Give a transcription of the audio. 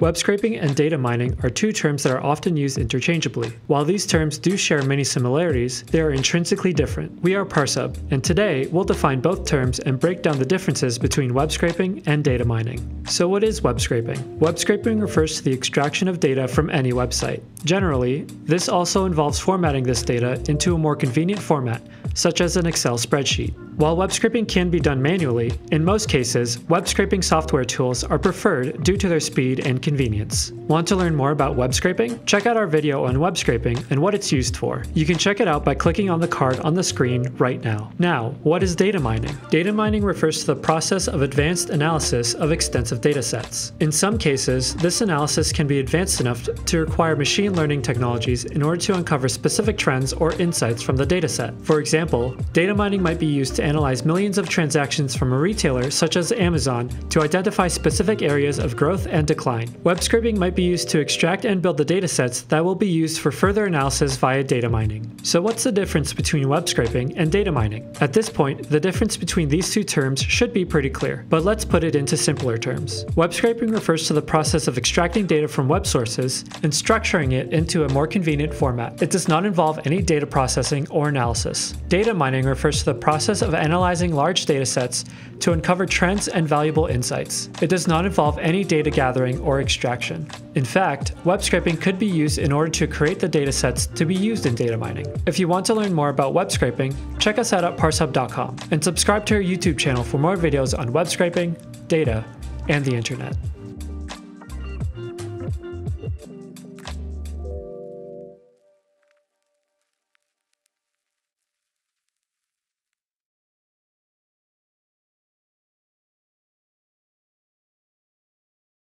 Web scraping and data mining are two terms that are often used interchangeably. While these terms do share many similarities, they are intrinsically different. We are ParseHub, and today we'll define both terms and break down the differences between web scraping and data mining. So what is web scraping? Web scraping refers to the extraction of data from any website. Generally, this also involves formatting this data into a more convenient format, such as an Excel spreadsheet. While web scraping can be done manually, in most cases, web scraping software tools are preferred due to their speed and convenience. Want to learn more about web scraping? Check out our video on web scraping and what it's used for. You can check it out by clicking on the card on the screen right now. Now, what is data mining? Data mining refers to the process of advanced analysis of extensive datasets. In some cases, this analysis can be advanced enough to require machine learning technologies in order to uncover specific trends or insights from the dataset. For example, data mining might be used to analyze millions of transactions from a retailer such as Amazon to identify specific areas of growth and decline. Web scraping might be used to extract and build the datasets that will be used for further analysis via data mining. So what's the difference between web scraping and data mining? At this point, the difference between these two terms should be pretty clear, but let's put it into simpler terms. Web scraping refers to the process of extracting data from web sources and structuring it into a more convenient format. It does not involve any data processing or analysis. Data mining refers to the process of analyzing large datasets to uncover trends and valuable insights. It does not involve any data gathering or extraction. In fact, web scraping could be used in order to create the datasets to be used in data mining. If you want to learn more about web scraping, check us out at parsehub.com and subscribe to our YouTube channel for more videos on web scraping, data, and the internet.